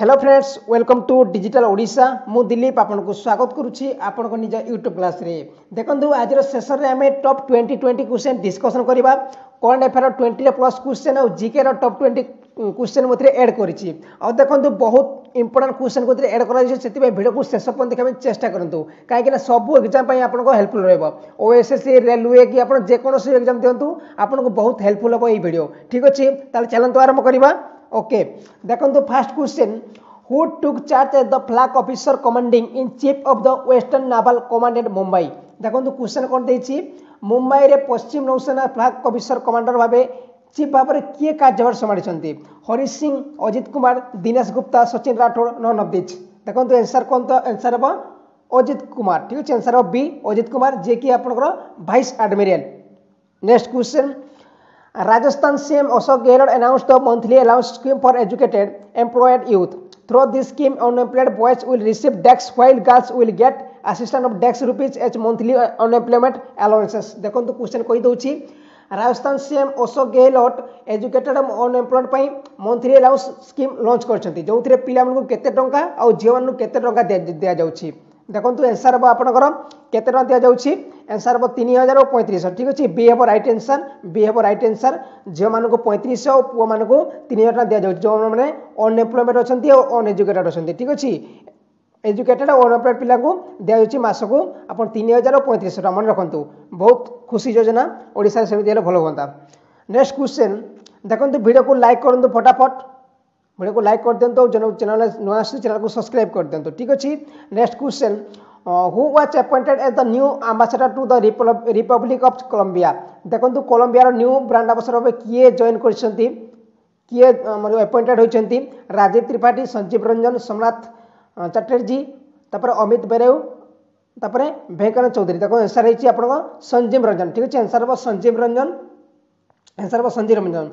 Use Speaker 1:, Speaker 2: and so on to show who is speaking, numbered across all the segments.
Speaker 1: Hello friends welcome to digital Odisha মু দিলীপ আপনার স্বাগত করুছি আপনার নিজ ইউট্যুব ক্লাসে দেখুন আজর শেষে আমি top twenty twenty question discussion করা করেন্ট আফেয়ার টোয়েন্টির প্লস কোশ্চেন আর জিকে টপ টোয়েন্টি কোশ্চেন মধ্যে এড করেছি আউ দেখুন বহুত ইম্পর্টাট কোশ্চেন মধ্যে এড করা যাচ্ছে সেই ভিডিওকে শেষ পর্যন্ত দেখা চেষ্টা করতু কিনা সবু এক্সাম আপনার হেল্পফুল রহব ওএসএসসি রেলওয়ে কি আপনার যেকোন এক্সাম দিও আপনার বহুত হেল্পফুল হব এই ভিডিও ঠিক আছে তাহলে চলতু আরম্ভ করা ওকে দেখুন first question who took charge as the flag officer commanding in chief of the western naval command at mumbai দেখন্তু কোশ্চেন কোন দেইছি মুম্বাইরে পশ্চিম নৌসেনা ফ্ল্যাগ অফিসার কমান্ডার ভাবে ଚିଫ୍ ଭାବରେ କିଏ କାର୍ଯ୍ୟଭାର ସମ୍ଭାଳିଛନ୍ତି Harish Singh Ajit Kumar Dinesh Gupta Sachin Rathore none of these ଦେଖନ୍ତୁ ଏନ୍ସର୍ କୁହନ୍ତୁ ଏନ୍ସର୍ ହେବ ଅଜିତ କୁମାର ଠିକ୍ ଅଛି ଏନ୍ସର୍ ହେବ ବି ଅଜିତ କୁମାର ଯିଏକି ଆପଣଙ୍କର vice admiral next question Rajasthan CM Ashok Gehlot announce the monthly allowance scheme for educated employed youth Through this scheme, unemployed boys will receive DEX while girls will get assistance of DEX rupees as monthly unemployment allowances. দেখুন তো question কই দউছি Rajasthan CM Ashok Gehlot educated unemployed ପାଇଁ monthly allowance scheme launch କରିଛନ୍ତି ଯେଉଁଥିରେ ପିଲାମାନଙ୍କୁ କେତେ ଟଙ୍କା ଆଉ ଝିଅମାନଙ୍କୁ କେତେ ଟଙ୍କା ଦିଆଯାଉଛି ଦେଖନ୍ତୁ ଏନ୍ସର୍ ହେବ ଆପଣଙ୍କର କେତେ ଟଙ୍କା ଦିଆଯାଉଛି ଏନ୍ସର୍ ହେବ ତିନି ହଜାର ଓ ପଇଁତିରିଶହ ଠିକ୍ ଅଛି ବି ହେବ ରାଇଟ୍ ଏନ୍ସର୍ ବି ହେବ ରାଇଟ୍ ଏନ୍ସର୍ ଝିଅମାନଙ୍କୁ ପଇଁତିରିଶହ ଓ ପୁଅମାନଙ୍କୁ ତିନି ହଜାର ଟଙ୍କା ଦିଆଯାଉଛି ଯେଉଁମାନେ ଅନଏମ୍ପ୍ଲୟମେଣ୍ଟ ଅଛନ୍ତି ଆଉ ଅନଏଜୁକେଟେଡ଼ ଅଛନ୍ତି ଠିକ୍ ଅଛି ଏଜୁକେଟେଡ଼ ଅନଏମ୍ପ୍ଲଏଡ଼୍ ପିଲାଙ୍କୁ ଦିଆଯାଉଛି ମାସକୁ ଆପଣ ତିନି ହଜାର ପଇଁତିରିଶହ ଟଙ୍କା ମନେ ରଖନ୍ତୁ ବହୁତ ଖୁସି ଯୋଜନା ଓଡ଼ିଶାରେ ସେମିତି ହେଲେ ଭଲ ହୁଅନ୍ତା ନେକ୍ସଟ କ୍ୱେଶ୍ଚନ୍ ଦେଖନ୍ତୁ ଭିଡ଼ିଓକୁ ଲାଇକ୍ କରନ୍ତୁ ଫଟାଫଟ ଭିଡ଼ିଓକୁ ଲାଇକ୍ କରିଦିଅନ୍ତୁ ଆଉ ଚ୍ୟାନେଲ୍ ନୂଆ ଆସୁଛି ଚ୍ୟାନେଲ୍କୁ ସବସ୍କ୍ରାଇବ୍ କରିଦିଅନ୍ତୁ ଠିକ୍ ଅଛି next question who was appointed as the new ambassador to the republic of Colombia ଦେଖନ୍ତୁ କଲମ୍ବିଆର নিউ ବ୍ରାଣ୍ଡ আম্বাসেডর ଭାବେ କିଏ ଜଏନ୍ କରିଛନ୍ତି କିଏ মানে অ্যাপয়েন্টেড ହୋଇଛନ୍ତି রাজীব ତ୍ରିପାଠୀ ସଞ୍ଜୀବ ରଞ୍ଜନ সোমনাথ ଚାଟାର୍ଜୀ ତାପରେ ଅମିତ ବେରେଉ ତାପରେ ଭେଙ୍କନା ଚୌଧୁରୀ ତାକୁ ଆନ୍ସର୍ ହେଇଛି ଆପଣଙ୍କ ସଞ୍ଜୀବ ରଞ୍ଜନ ଠିକ୍ ଅଛି ଆନ୍ସର୍ ହେବ ସଞ୍ଜୀବ ରଞ୍ଜନ ଆନ୍ସର୍ ହେବ ସଞ୍ଜୀବ ରଞ୍ଜନ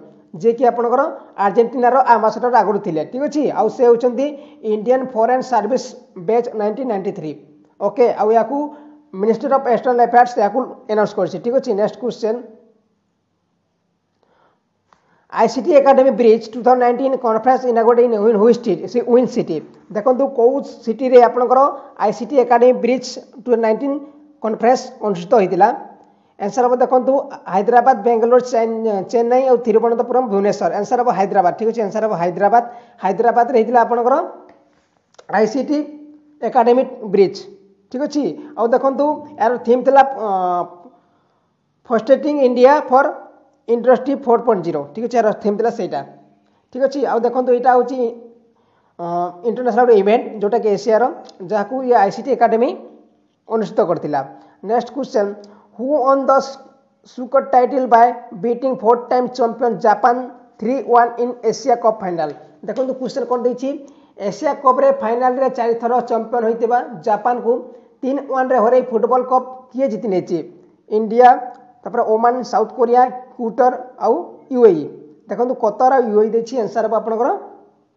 Speaker 1: ଯିଏକି ଆପଣଙ୍କର ଆର୍ଜେଣ୍ଟିନାର ଆମ୍ବାସଡ଼ର ଆଗରୁ ଥିଲେ ଠିକ୍ ଅଛି ଆଉ ସେ ହେଉଛନ୍ତି Indian foreign service batch nineteen ninety three okay ଆଉ ୟାକୁ ମିନିଷ୍ଟ୍ରି ଅଫ୍ ଏକ୍ସଟର୍ନାଲ୍ ଆଫେୟାର୍ସ ୟାକୁ ଆନାଉନ୍ସ କରିଛି ଠିକ୍ ଅଛି next question ICT academy bridge two thousand nineteen conference inaugurated in which C ୱିନ୍ ସିଟି ଦେଖନ୍ତୁ କେଉଁ ସିଟିରେ ଆପଣଙ୍କର ICT academy bridge two nineteen conference ଅନୁଷ୍ଠିତ ହୋଇଥିଲା ଆନ୍ସର୍ ହେବ ଦେଖନ୍ତୁ ହାଇଦ୍ରାବାଦ ବେଙ୍ଗାଲୋର ଚେନ୍ନାଇ ଆଉ ତିରୁବନନ୍ତପୁରମ୍ ଭୁବନେଶ୍ୱର ଆନ୍ସର୍ ହେବ ହାଇଦ୍ରାବାଦ ଠିକ୍ ଅଛି ଆନ୍ସର୍ ହେବ ହାଇଦ୍ରାବାଦ ହାଇଦ୍ରାବାଦରେ ହେଇଥିଲା ଆପଣଙ୍କର ଆଇସିଟି ଏକାଡେମୀ ବ୍ରିଜ୍ ଠିକ୍ ଅଛି ଆଉ ଦେଖନ୍ତୁ ଏହାର ଥିମ୍ ଥିଲା fostering India for industry four point zero ଠିକ୍ ଅଛି ଏହାର ଥିମ୍ ଥିଲା ସେଇଟା ଠିକ୍ ଅଛି ଆଉ ଦେଖନ୍ତୁ ଏଇଟା ହେଉଛି ଇଣ୍ଟରନ୍ୟାସନାଲ୍ ଗୋଟେ ଇଭେଣ୍ଟ ଯେଉଁଟାକି ଏସିଆର ଯାହାକୁ ଏ ଆଇ ସି ଟି ଏକାଡେମୀ ଅନୁଷ୍ଠିତ କରିଥିଲା next question who won the ସୁକର title by beating four time champion Japan three one in Asia cup final দেখুন কোশ্চেন কোণ দিয়েছি এশিয়া কপ্রে ফাইনালে চারিথর চম্পিয়ন হয়ে জাপান কু তিন ওয়ান হরাই ফুটবল কপ কিয়ে জিতি নেছে ইন্ডিয়া ତାପରେ ଓମାନ ସାଉଥ୍ କୋରିଆ କ୍ୟୁଟର ଆଉ ୟୁଏଇ ଦେଖନ୍ତୁ କତର ଆଉ ୟୁଏଇ ଦେଇଛି ଏନ୍ସର୍ ହେବ ଆପଣଙ୍କର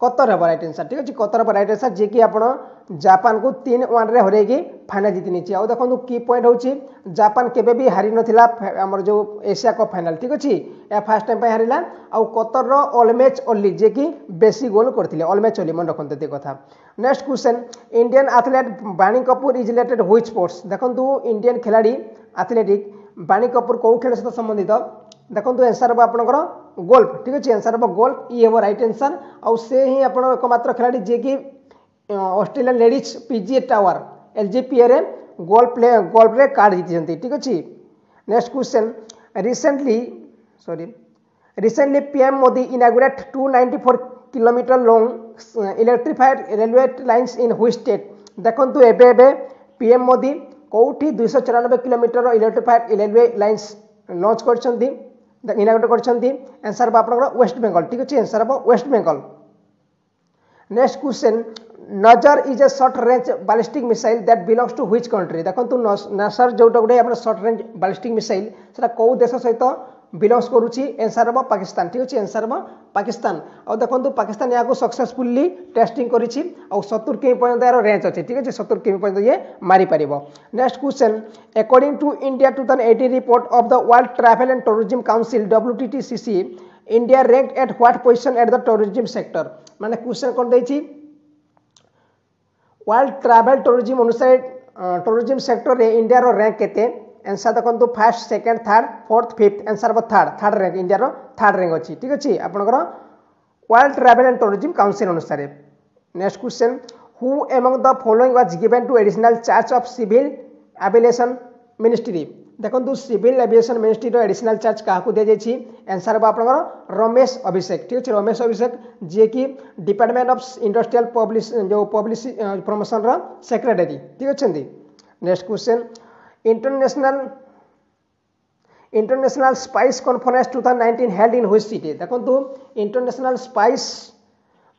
Speaker 1: କତର ହେବ ରାଇଟ୍ ଏନ୍ସର୍ ଠିକ୍ ଅଛି କତର ହେବ ରାଇଟ୍ ଏନ୍ସର୍ ଯିଏକି ଆପଣ ଜାପାନକୁ ତିନି ୱାନ୍ରେ ହରେଇକି ଫାଇନାଲ୍ ଜିତି ନେଇଛି ଆଉ ଦେଖନ୍ତୁ କି ପଏଣ୍ଟ ହେଉଛି ଜାପାନ କେବେ ବି ହାରିନଥିଲା ଆମର ଯେଉଁ ଏସିଆ କପ୍ ଫାଇନାଲ୍ ଠିକ୍ ଅଛି ଏହା ଫାର୍ଷ୍ଟ ଟାଇମ୍ ପାଇଁ ହାରିଲା ଆଉ କତରର ଅଲମ୍ୟାଚ୍ ଅଲି ଯିଏକି ବେଶୀ ଗୋଲ୍ କରିଥିଲେ ଅଲମ୍ୟାଚ୍ ଅଲି ମନେ ରଖନ୍ତୁ ଏତିକି କଥା next question Indian athlete Vani Kapoor is related which sports ଦେଖନ୍ତୁ ଇଣ୍ଡିଆନ୍ ଖେଳାଳି ଆଥଲେଟିକ୍ ବାଣୀ କପୁର କେଉଁ ଖେଳ ସହିତ ସମ୍ବନ୍ଧିତ ଦେଖନ୍ତୁ ଏନ୍ସର୍ ହେବ ଆପଣଙ୍କର ଗୋଲ୍ଫ ଠିକ୍ ଅଛି ଏନ୍ସର୍ ହେବ ଗୋଲ୍ଫ ଇ ହେବ ରାଇଟ୍ ଏନ୍ସର୍ ଆଉ ସେ ହିଁ ଆପଣ ଏକମାତ୍ର ଖେଳାଳି ଯିଏକି Australian ladies P G A tour L G ପିଏରେ golf play ଗୋଲ୍ଫରେ କାର୍ଡ଼ ଜିତିଛନ୍ତି ଠିକ୍ ଅଛି next question recently sorry recently PM Modi inaugurate two ninety four kilometre long electrified railway lines in which state ଦେଖନ୍ତୁ ଏବେ ଏବେ ପିଏମ୍ ମୋଦି କେଉଁଠି ଦୁଇଶହ ଚଉରାନବେ kilometre electrified railway lines launch କରିଛନ୍ତି ଇନାଗ୍ରେଟ୍ କରିଛନ୍ତି ଆନ୍ସର୍ ହେବ ଆପଣଙ୍କର ୱେଷ୍ଟ ବେଙ୍ଗଲ ଠିକ୍ ଅଛି ଆନ୍ସର୍ ହେବ West Bengal next question Nasr is a short range ballistic missile that belongs to which country ଦେଖନ୍ତୁ ନସର ଯେଉଁଟା ଗୋଟେ ଆମର ସର୍ଟ ରେଞ୍ଜ ବାଲିଷ୍ଟିକ୍ ମିସାଇଲ୍ ସେଟା କେଉଁ ଦେଶ ସହିତ ବିଲଙ୍ଗସ୍ କରୁଛି ଏନ୍ସାର୍ ହେବ ପାକିସ୍ତାନ ଠିକ୍ ଅଛି ଏନ୍ସାର୍ ହେବ ପାକିସ୍ତାନ ଆଉ ଦେଖନ୍ତୁ ପାକିସ୍ତାନ ଏହାକୁ ସକ୍ସେସଫୁଲି ଟେଷ୍ଟିଂ କରିଛି ଆଉ ସତୁରି କେମି ପର୍ଯ୍ୟନ୍ତ ଏହାର ରେଞ୍ଜ ଅଛି ଠିକ୍ ଅଛି ସତୁରି କେମି ପର୍ଯ୍ୟନ୍ତ ଇଏ ମାରିପାରିବ next question according to India two thousand eighteen report of the world travel and tourism council WTTCC India rank at what position at the tourism sector ମାନେ କ୍ୱେଶ୍ଚନ୍ କ'ଣ ଦେଇଛି ୱାର୍ଲଡ ଟ୍ରାଭେଲ୍ ଟୁରିଜିମ୍ ଅନୁସାରେ ଟୁରିଜିମ୍ ସେକ୍ଟରରେ ଇଣ୍ଡିଆର rank କେତେ answer ଦେଖନ୍ତୁ first second third fourth fifth answer ହେବ third third rank ଇଣ୍ଡିଆର ଥାର୍ଡ଼ ରାଙ୍କ ଅଛି ଠିକ୍ ଅଛି ଆପଣଙ୍କର world travel and tourism council ଅନୁସାରେ next question who among the following was given to additional charge of civil aviation ministry ଦେଖନ୍ତୁ civil aviation ମିନିଷ୍ଟ୍ରିର additional charge କାହାକୁ ଦିଆଯାଇଛି ଆନ୍ସର୍ ହେବ ଆପଣଙ୍କର ରମେଶ ଅଭିଷେକ ଠିକ୍ ଅଛି ରମେଶ ଅଭିଷେକ ଯିଏକି ଡିପାର୍ଟମେଣ୍ଟ ଅଫ୍ ଇଣ୍ଡଷ୍ଟ୍ରିଆଲ୍ ପବ୍ଲିସ ଯେଉଁ ପବ୍ଲିସି ପ୍ରମୋସନ୍ର ସେକ୍ରେଟାରୀ ଠିକ୍ ଅଛନ୍ତି next question international international spice conference two thousand nineteen held in which city देखो इंटरनेशनल स्पाइस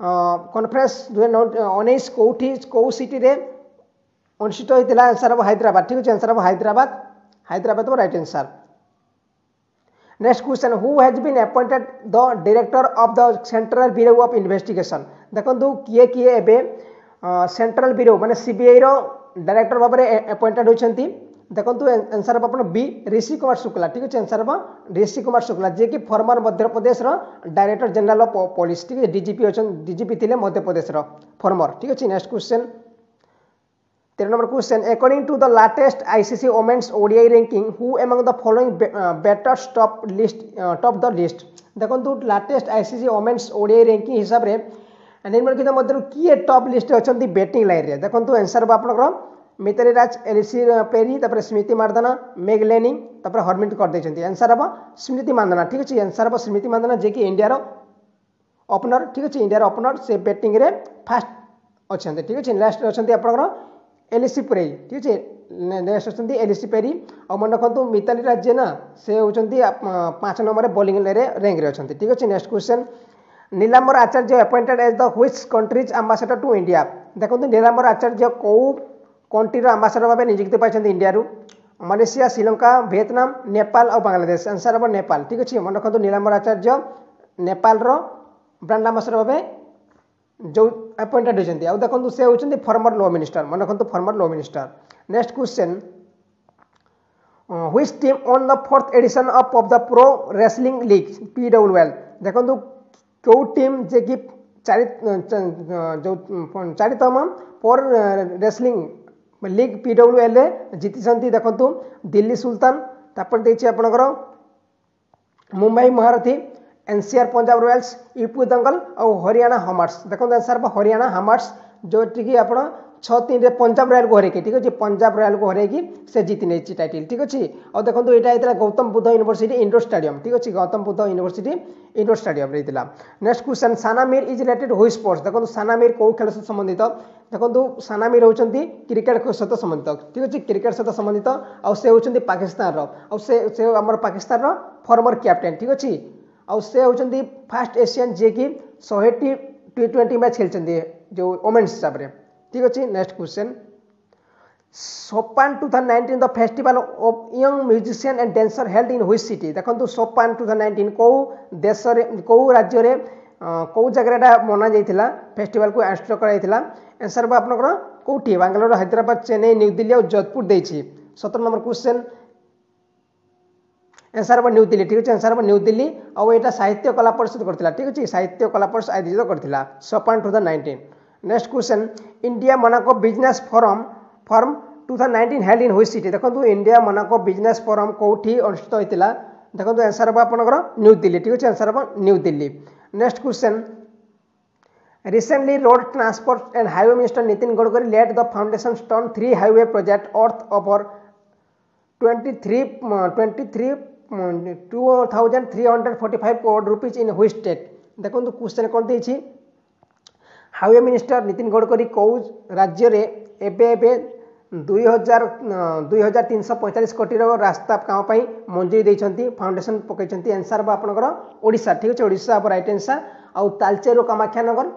Speaker 1: कन्फरेन्स उन्नीस कौटी कौ सीटी अनुषित होता आंसर हम हाइद्राद ठीक है आंसर हम Hyderabad Hyderabad right answer next question who has been appointed the director of the central bureau of investigation देखो किए किए एवं सेंट्रल ब्यूरो मैंने सीबीआई रो डायरेक्टर भाव में एपॉइंटेड होती ଦେଖନ୍ତୁ ଆନ୍ସର୍ ହେବ ଆପଣ ବି ରିଷି କୁମାର ଶୁକ୍ଲା ଠିକ୍ ଅଛି ଆନ୍ସର୍ ହେବ ରିଷି କୁମାର ଶୁକ୍ଲା ଯିଏକି ଫର୍ମର୍ ମଧ୍ୟପ୍ରଦେଶର ଡାଇରେକ୍ଟର ଜେନେରାଲ୍ ଅଫ୍ ପୋଲିସ୍ ଠିକ୍ ଅଛି ଡିଜିପି ଅଛନ୍ତି ଡିଜିପି ଥିଲେ ମଧ୍ୟପ୍ରଦେଶର ଫର୍ମର୍ ଠିକ୍ ଅଛି ନେକ୍ସଟ କ୍ୱେଶ୍ଚନ୍ ତେର number question according to the latest ICC women's ODI ranking who among the following batter top list top the list ଦେଖନ୍ତୁ latest ICC women's ODI ranking ହିସାବରେ ନିମ୍ନଲିଖିତ ମଧ୍ୟରୁ କିଏ ଟପ୍ ଲିଷ୍ଟରେ ଅଛନ୍ତି ବ୍ୟାଟିଂ ଲାଇନ୍ରେ ଦେଖନ୍ତୁ ଆନ୍ସର୍ ହେବ ଆପଣଙ୍କର মিতালি রাজ ঋষি পেরি তারপরে স্মৃতি মার্দান মেঘ লেনি তারপরে হরমিট করেদেই আনসার হব স্মৃতি মান্দানা ঠিক আছে আনসার হব স্মৃতি মান্দানা যে কি ইন্ডিয়ার ওপনর ঠিক আছে ইন্ডিয়ার ওপনর সে ব্যাটিংরে ফাষ্ট অনেক ঠিক আছে লাস্ট অনেক আপনার এলিসি পুরেই ঠিক আছে নেক্সট অনেক এলিসি পেরি আমনে রাখতু মিতালি রাজ যে না সে হচ্ছেন পাঁচ নম্বরের বোলিংরে র্যাঙ্করে অনেক ঠিক আছে next question Nilambar Acharya appointed as the which country's ambassador to India ଦେଖନ୍ତୁ ନୀଲାମ୍ବର ଆଚାର୍ଯ୍ୟ କେଉଁ କଣ୍ଟ୍ରିର ଆମ୍ବାସଡ଼ର ଭାବେ ନିଯୁକ୍ତି ପାଇଛନ୍ତି ଇଣ୍ଡିଆରୁ ମାଲେସିଆ ଶ୍ରୀଲଙ୍କା ଭିଏତନାମ ନେପାଳ ଆଉ ବାଂଲାଦେଶ ଆନ୍ସର୍ ହେବ ନେପାଳ ଠିକ୍ ଅଛି ମନେ ରଖନ୍ତୁ ନୀଳାମ୍ବର ଆଚାର୍ଯ୍ୟ ନେପାଳର ବ୍ରାଣ୍ଡ ଆମ୍ବାସଡ଼ର ଭାବେ ଯେଉଁ ଆପଏଣ୍ଟେଡ଼ ହୋଇଛନ୍ତି ଆଉ ଦେଖନ୍ତୁ ସେ ହେଉଛନ୍ତି ଫର୍ମର ଲୋ ମିନିଷ୍ଟର ମନେ ରଖନ୍ତୁ former law minister next question which team won the fourth edition of of the pro wrestling league P W L দেখন্তু কেউ টিম যে কি চারি চারিতম পর রেসলিং लिग डब्ल्यू एल जीति देखु दिल्ली सुलतान तापर देखिए आपंकर Mumbai Maharathi NCR Punjab royals UP Dangal और हरियाणा हमार्स देखते आंसर हरियाणा हमार्स जोटी की ছ তিনরে পঞ্জাব রয়ালকে হরাইকি ঠিক আছে পঞ্জাব রয়ালকে হরাইকি সে জিতি নেইছি টাইটেল ঠিক আছে আর দেখুন এটা হয়েছিল Gautam Buddha university indoor stadium ঠিক আছে গৌতম বুদ্ধ ইউনিভার্সিটি ইন্ডোর স্টাডিয়ামে হয়েছিল নেক্সট কোশ্চেন সানামির ইজ রিলেটেড হুই স্পোর্টস দেখুন সানামির কেউ খেল সহ সম্বন্ধিত দেখুন সানামির হচ্ছেন ক্রিকেট সহ সম্বন্ধিত ঠিক আছে ক্রিকেট সহ সম্বন্ধিত আউ সে হচ্ছেন পাকিস্তানর আউ সে সে আমার পাকিস্তানর ফর্মর ক্যাপ্টেন ঠিক আছে আউ সে হচ্ছেন ফার্স্ট এসিয়ান যিয়েকি শহেটি টি ଟ୍ୱେଣ୍ଟି ମ୍ୟାଚ୍ ଖେଳିଛନ୍ତି ଯେଉଁ ଓମେନ୍ସ ହିସାବରେ ଠିକ୍ ଅଛି next question Sopan two thousand nineteen the festival of young musician and dancer held in which city ଦେଖନ୍ତୁ ସୋପାନ ଟୁ ଥାଉଜେଣ୍ଡ ନାଇଣ୍ଟିନ୍ କେଉଁ ଦେଶରେ କେଉଁ ରାଜ୍ୟରେ କେଉଁ ଜାଗାରେ ଏଇଟା ମନାଯାଇଥିଲା ଫେଷ୍ଟିଭାଲ୍କୁ ଆୟୋଜିତ କରାଯାଇଥିଲା ଆନ୍ସର ହେବ ଆପଣଙ୍କର କେଉଁଠି ବାଙ୍ଗାଲୋର ହାଇଦ୍ରାବାଦ ଚେନ୍ନାଇ ନ୍ୟୁ ଦିଲ୍ଲୀ ଆଉ ଯୋଧପୁର ଦେଇଛି ସତର ନମ୍ବର କ୍ୱେଶ୍ଚନ୍ ହେବ ନ୍ୟୁ ଦିଲ୍ଲୀ ଠିକ୍ ଅଛି ଆନ୍ସର ହେବ ନ୍ୟୁ ଦିଲ୍ଲୀ ଆଉ ଏଇଟା ସାହିତ୍ୟ କଳା ପରିଷଦ କରିଥିଲା ଠିକ୍ ଅଛି ସାହିତ୍ୟ କଳା ପରିଷଦ ଆୟୋଜିତ କରିଥିଲା Sopan two thousand nineteen next question India Monaco business forum forum two thousand nineteen held in which city ଦେଖନ୍ତୁ ଇଣ୍ଡିଆ ମାନଙ୍କ ବିଜନେସ୍ ଫୋରମ୍ କେଉଁଠି ଅନୁଷ୍ଠିତ ହୋଇଥିଲା ଦେଖନ୍ତୁ ଆନ୍ସର୍ ହେବ ଆପଣଙ୍କର ନ୍ୟୁ ଦିଲ୍ଲୀ ଠିକ୍ ଅଛି ଆନ୍ସର୍ ହେବ New Delhi next question recently road transport and highway minister Nitin Gadkari laid the foundation stone three highway project worth over twenty three twenty three two thousand three hundred forty five crore rupees in which state ଦେଖନ୍ତୁ question କ'ଣ ଦେଇଛି highway minister Nitin Gadkari କେଉଁ ରାଜ୍ୟରେ ଏବେ ଏବେ ଦୁଇ ହଜାର ଦୁଇ ହଜାର ତିନିଶହ ପଇଁଚାଳିଶ କୋଟିର ରାସ୍ତା କାମ ପାଇଁ ମଞ୍ଜୁରୀ ଦେଇଛନ୍ତି ଫାଉଣ୍ଡେସନ୍ ପକାଇଛନ୍ତି ଆନ୍ସର୍ ହେବ ଆପଣଙ୍କର ଓଡ଼ିଶା ଠିକ୍ ଅଛି ଓଡ଼ିଶା ହେବ ରାଇଟ୍ ଆନ୍ସର୍ ଆଉ ତାଲଚେରରୁ କାମାକ୍ଷାନଗର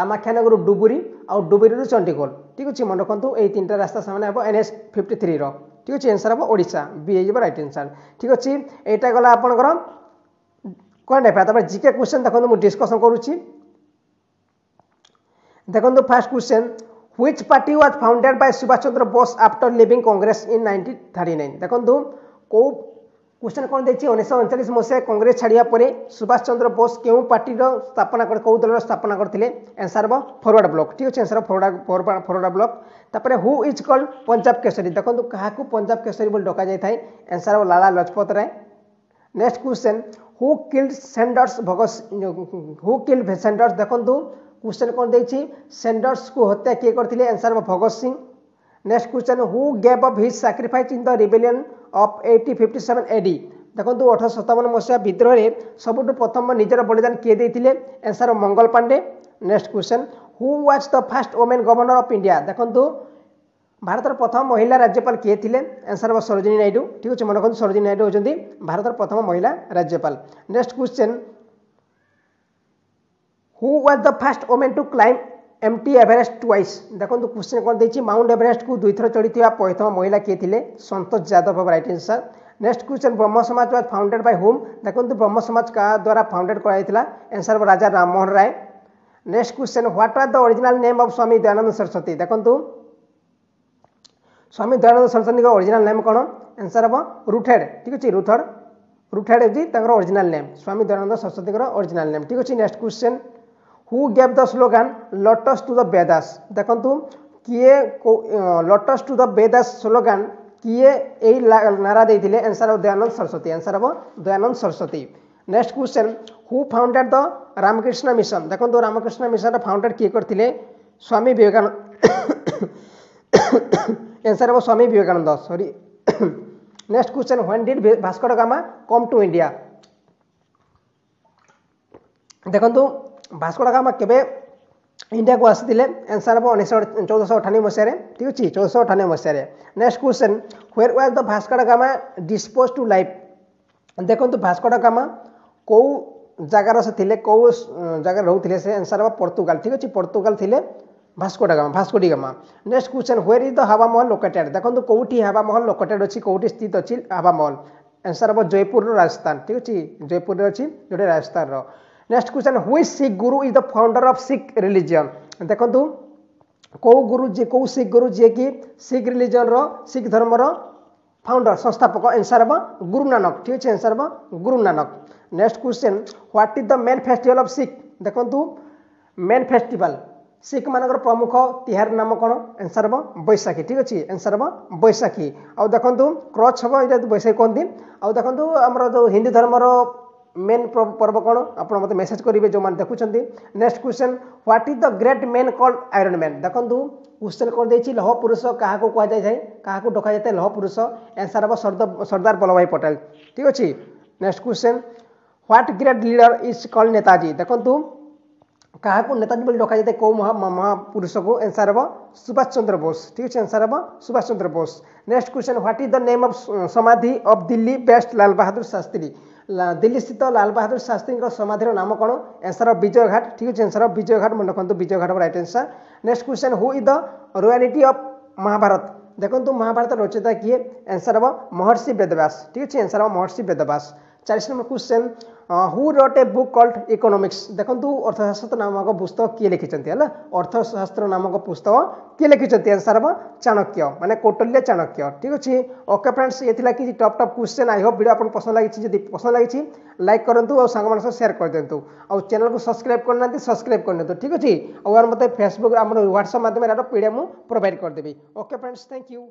Speaker 1: କାମାକ୍ଷାନଗରରୁ ଡୁବୁରୀ ଆଉ ଡୁବୁରୀରୁ ଚଣ୍ଡିଗଡ଼ ଠିକ୍ ଅଛି ମନେ ରଖନ୍ତୁ ଏଇ ତିନିଟା ରାସ୍ତା ସାମ୍ନା ହେବ ଏନ୍ ଏସ୍ ଫିଫ୍ଟି ଥ୍ରୀର ଠିକ୍ ଅଛି ଆନ୍ସର୍ ହେବ ଓଡ଼ିଶା ବି ହେଇଯିବ ରାଇଟ୍ ଆନ୍ସର୍ ଠିକ୍ ଅଛି ଏଇଟା ଗଲା ଆପଣଙ୍କର କ'ଣ ନେବା ତାପରେ ଜିକେ କ୍ୱେଶ୍ଚନ୍ ଦେଖନ୍ତୁ ମୁଁ ଡିସ୍କସନ୍ କରୁଛି देखो first question which party was founded by Subhash Chandra Bose after leaving Congress in nineteen thirty nine ଦେଖନ୍ତୁ କେଉଁ क्वेश्चन कौन देखिए उन्नीस अड़चाश मसीह कंग्रेस छाड़ा पर सुभाष चंद्र बोस के पार्टी स्थापना कौ दल स्थापना करते आंसर हम फरवर्ड ब्लक ठीक अच्छे आंसर फरवर्ड फरवर्ड ब्लक तापर who is called Punjab Kesari देखो क्या पंजाब केसरी डक जाए आंसर हम Lala Lajpat Rai next question who killed Saunders Bhagat who killed Saunders देखो क्वेश्चन कौन देखिए सेंडर्स को हत्या किए करते answer Bhagat Singh next question who gave up his sacrifice in the rebellion of eighty fifty seven AD দেখুন অঠরশ সতাবন মশিয়া বিদ্রোহে সবুঠু প্রথম নিজের বলিদান কি দিয়ে answer Mangal Pandey next question who was the first women governor of India দেখুন ভারতের প্রথম মহিলা রাজ্যপাল কি লে আনসার হব সরোজিনী নাইডু ঠিক আছে মনে রাখুন সরোজিনী নাইডু হচ্ছেন ভারতের প্রথম মহিলা রাজ্যপাল next question who was the first women to climb M T Everest twice ଦେଖନ୍ତୁ କ୍ୱେଶ୍ଚିନ୍ କ'ଣ ଦେଇଛି ମାଉଣ୍ଟ ଏଭରେଷ୍ଟକୁ ଦୁଇଥର ଚଢ଼ିଥିବା ପ୍ରଥମ ମହିଳା କିଏ ଥିଲେ ସନ୍ତୋଷ ଯାଦବ ହେବ ରାଇଟ୍ ଆନ୍ସର୍ ନେକ୍ସଟ କ୍ୱେଶ୍ଚନ୍ ବ୍ରହ୍ମ ସମାଜ ୱାଜ୍ ଫାଉଣ୍ଡେଡ୍ ବାଇ ହୁମ୍ ଦେଖନ୍ତୁ ବ୍ରହ୍ମ ସମାଜ କାହା ଦ୍ୱାରା ଫାଉଣ୍ଡେଡ୍ କରାଯାଇଥିଲା answer Raja Rammohan Roy next question what are the original name of Swami Dayanand Saraswati ଦେଖନ୍ତୁ ସ୍ୱାମୀ ଦୟାନନ୍ଦ ସରସ୍ୱତୀଙ୍କ ଅରିଜିନାଲ୍ ନେମ୍ କ'ଣ ଆନ୍ସର୍ ହେବ ରୁଠେଡ୍ ଠିକ୍ ଅଛି ରୁଥଡ଼ ରୁଠେଡ୍ ହେଉଛି ତାଙ୍କର ଅରିଜିନାଲ୍ ନେମ୍ ସ୍ୱାମୀ ଦୟାନନ୍ଦ ସରସ୍ୱତୀଙ୍କର ଅରିଜିନାଲ୍ ନେମ୍ ଠିକ୍ ଅଛି next question who gave the slogan lots to the Vedas দেখন্তু কিয়ে lots to the Vedas slogan কিয়ে এই নারা দিয়ে আনসার হব দয়ানন্দ সরস্বতী আনসার হব Dayanand Saraswati next question who founded the Ramakrishna Mission দেখুন রামকৃষ্ণ মিশন ফাউন্ডেড কিয়ে করলে স্বামী বিবেকানন্দ আনসার হব Swami Vivekananda sorry next question when did Vasco Gama come to India দেখুন ଭାସ୍କୋ ଗାମା କେବେ ଇଣ୍ଡିଆକୁ ଆସିଥିଲେ ଆନ୍ସର୍ ହେବ ଉଣେଇଶହ ଚଉଦଶହ ଅଠାନବେ ମସିହାରେ ଠିକ୍ ଅଛି ଚଉଦଶହ ଅଠାନବେ ମସିହାରେ next question where was the Vasco Gama dispose to life ଦେଖନ୍ତୁ ଭାସ୍କୋ ଗାମା କେଉଁ ଜାଗାର ସେ ଥିଲେ କେଉଁ ଜାଗାରେ ରହୁଥିଲେ ସେ ଆନ୍ସର୍ ହେବ ପର୍ତ୍ତୁଗାଲ ଠିକ୍ ଅଛି ପର୍ତ୍ତୁଗାଲ ଥିଲେ ଭାସ୍କୋଟା Gama ଭାସ୍କୋଟି Gama next question where is the Hawa Mahal located ଦେଖନ୍ତୁ କେଉଁଠି ହାବା ମହଲ ଲୋକେଟେଡ୍ ଅଛି କେଉଁଠି ସ୍ଥିତ ଅଛି ହାବା ମହଲ ଆନ୍ସର୍ ହେବ ଜୟପୁରର ରାଜସ୍ଥାନ ଠିକ୍ ଅଛି ଜୟପୁରରେ ଅଛି ଯେଉଁଟା ରାଜସ୍ଥାନର next question which Sikh guru is the founder of Sikh religion ଦେଖନ୍ତୁ କେଉଁ ଗୁରୁ ଯିଏ କେଉଁ ଶିଖ୍ ଗୁରୁ ଯିଏକି ଶିଖ୍ रिलीजन रिख ଧର୍ମର फाउंडर संस्थापक एनसर हम गुरु नानक ठीक अच्छे एनसर हम Guru Nanak next question what is the main festival of Sikh देखु मेन फेस्टिवल सिख मान प्रमुख तिहार नाम कौन एनसर हम बैशाखी ठीक अच्छे एनसर हम बैशाखी आउ क्रच हम ये बैशाखी कहते आउ देखु आमर जो हिंदू मेन पर्व कौन आप मेसेज करेंगे जो मैंने देखुं next question what is the great man called iron man देखो क्वेश्चन कौन देती लौह पुरुष क्या कह जाए क्या डक जाए लौह पुरुष एनसर हम सर्दार वल्लभ भाई पटेल ठीक अच्छे next question what great leader is called Netaji देखो क्या नेताजी डक जाए कौ महापुरुष को आंसर हम सुभाष चंद्र बोस ठीक अच्छे एनसर हम Subhash Chandra Bose next question what is the name of samadhi of Delhi best Lal Bahadur Shastri Delhi স্থিত লাল বাহাদুর শাস্ত্রীঙ্কর সমাধির নাম কোণ এনসার অফ বিজয়ঘাট ঠিক আছে এনসার অফ বিজয়ঘাট মনে রাখুন Vijayghat right answer next question who is the royalty of Mahabharata দেখুন মহাভারত রচয়িতা কিয়ে এনসার হব মহর্ষি বেদব্যাস ঠিক আছে এনসার হব Maharshi Vedvyas চারিশ number question who wrote a book called economics ଦେଖନ୍ତୁ ଅର୍ଥଶାସ୍ତ୍ର ନାମକ ପୁସ୍ତକ କିଏ ଲେଖିଛନ୍ତି ହେଲା ଅର୍ଥଶାସ୍ତ୍ର ନାମକ ପୁସ୍ତକ କିଏ ଲେଖିଛନ୍ତି ଆନ୍ସର୍ ହେବ ଚାଣକ୍ୟ ମାନେ କୌଟଲ୍ୟ ଚାଣକ୍ୟ ଠିକ୍ ଅଛି ଓକେ ଫ୍ରେଣ୍ଡସ୍ ଇଏ ଥିଲା କିଛି top top question I hope video ଆପଣଙ୍କୁ ପସନ୍ଦ ଲାଗିଛି ଯଦି ପସନ୍ଦ ଲାଗିଛି ଲାଇକ୍ କରନ୍ତୁ ଆଉ ସାଙ୍ଗମାନଙ୍କ ସହ ସେୟାର କରିଦିଅନ୍ତୁ ଆଉ ଚ୍ୟାନେଲ୍କୁ ସବସ୍କ୍ରାଇବ୍ କରିନାହାନ୍ତି ସବସ୍କ୍ରାଇବ୍ କରିନିଅନ୍ତୁ ଠିକ୍ ଅଛି ଆଉ ମୋତେ ଫେସବୁକ୍ ଆମର ହ୍ୱାଟ୍ସଆପ୍ ମାଧ୍ୟମରେ ଏହାର ପି ମୁଁ ପ୍ରୋଭାଇଡ଼ କରିଦେବି ଓକେ ଫ୍ରେଣ୍ଡସ୍ ଥ୍ୟାଙ୍କ ୟୁ